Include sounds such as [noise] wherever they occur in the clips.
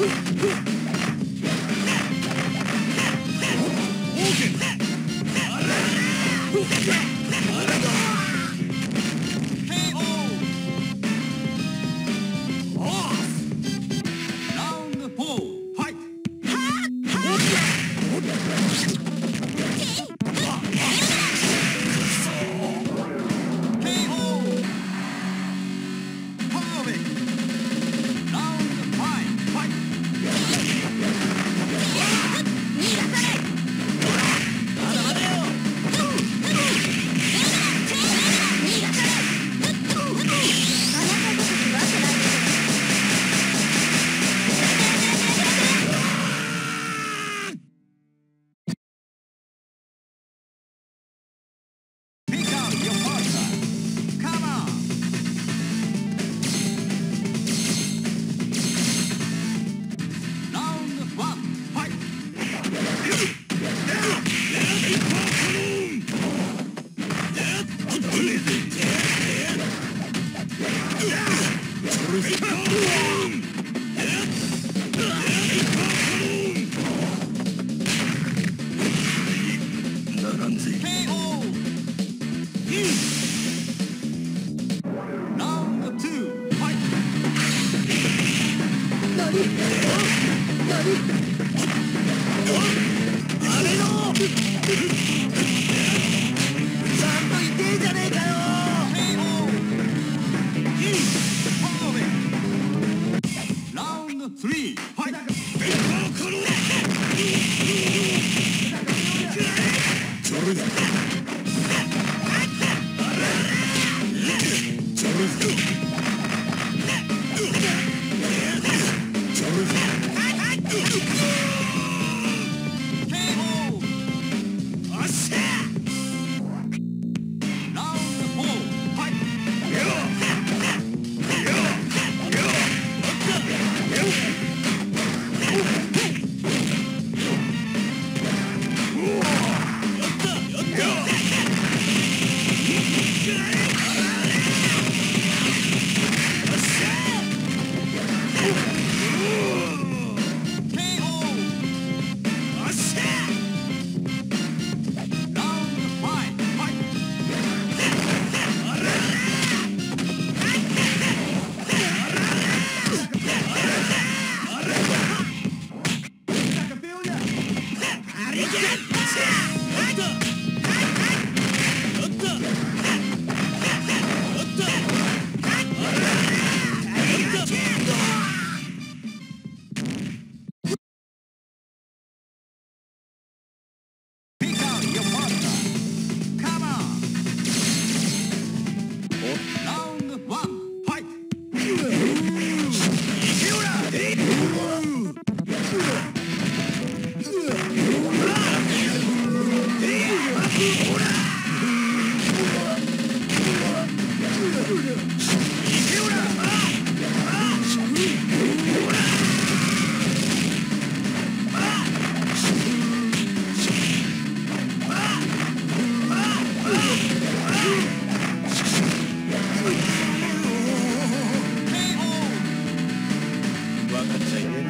Woo! [laughs] Woo! Let's go. 分かっちゃいねえ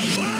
Wow!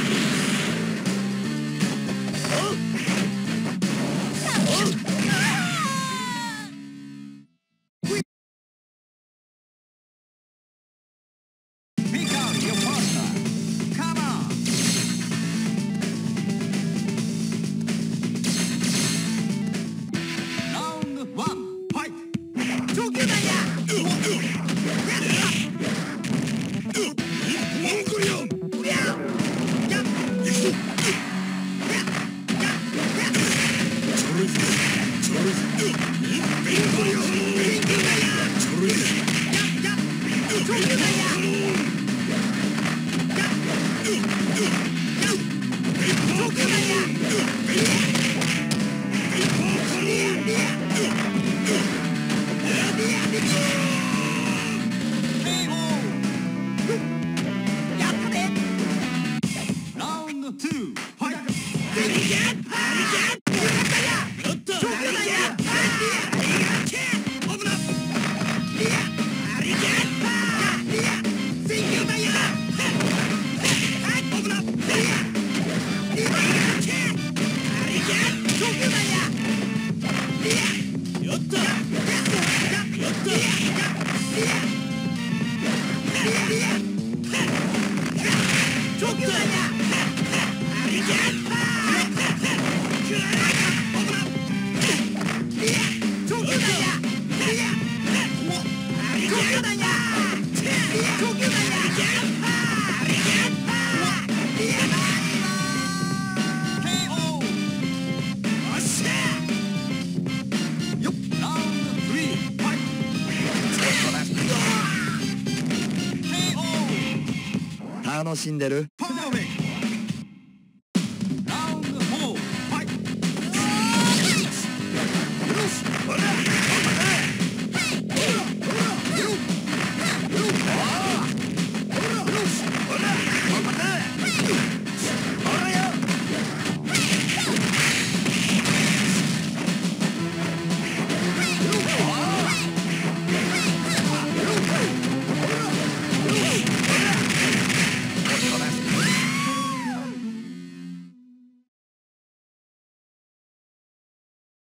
楽しんでる？